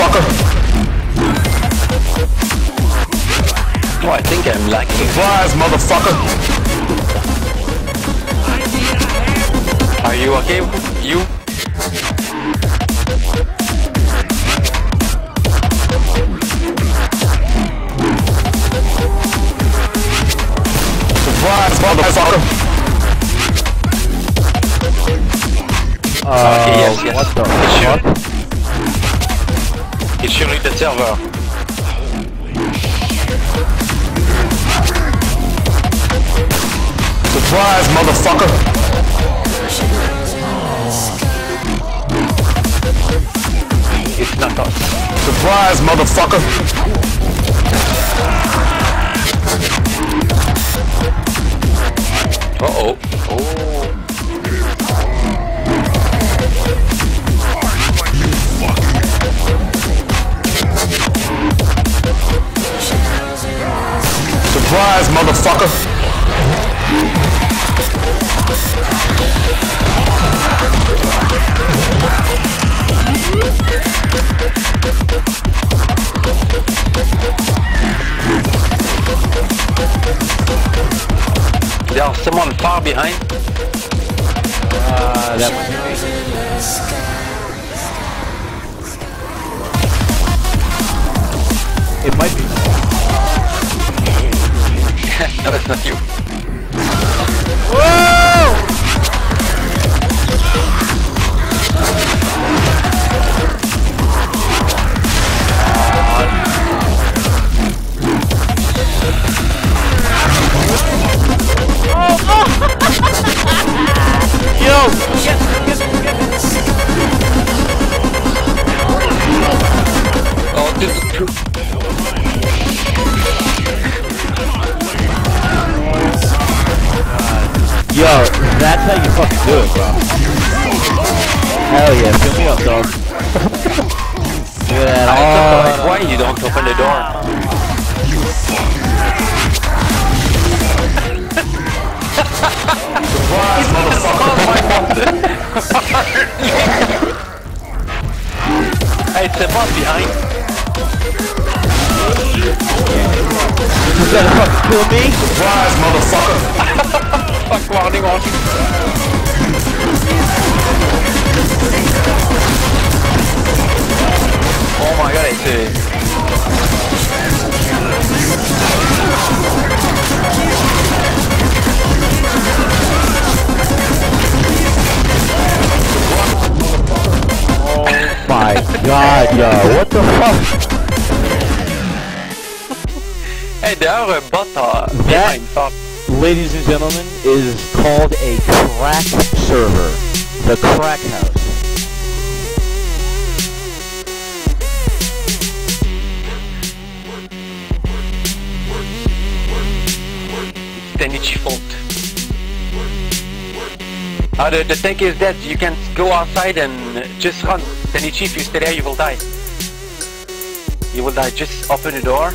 motherfucker. Oh, I think I'm lacking. Surprise, motherfucker. Are you okay? You? Surprise, motherfucker. ok, yes, yes. what the Sure. fuck? Surveille le serveur. Surprise, motherfucker. It's not us. Surprise, motherfucker. Uh-oh. Oh. Surprise, motherfucker. There's someone far behind. Uh, that was. It might be. No, it's not you. That's how you fucking do it, bro. Hell yeah, fill me up, dog. Look at that. I Oh, why you don't open the door? Surprise, motherfucker. god, yo, what the fuck? Hey, there are a uh, That- Ladies and gentlemen, is called a crack server. The crack house. Fault. Uh, the, the thing is dead. you can go outside and just run. Tenichi, if you stay there, you will die. You will die. Just open the door.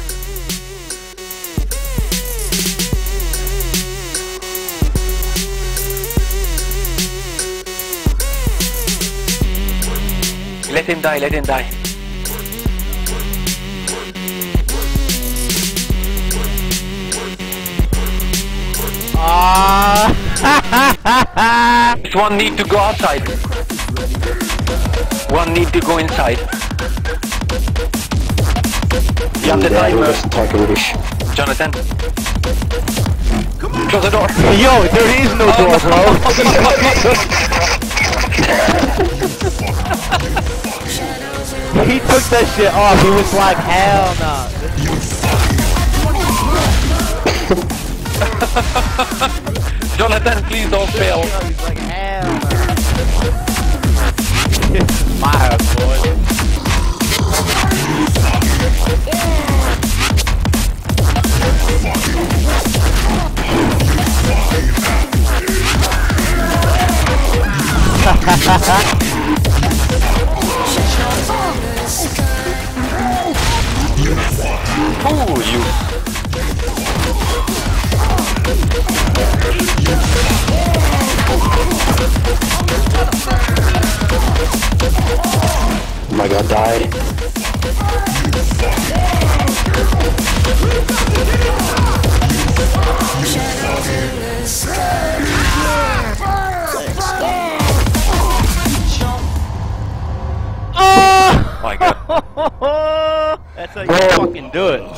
Let him die, let him die. Ah! Just one need to go outside. One need to go inside. You have the timer, Jonathan. Close the door. Yo, there is no oh, door, bro. he took that shit off. He was like, hell no. Jonathan, please don't fail. My house, boy. Ooh, you. died. Oh! my god. That's how you Bro. fucking do it.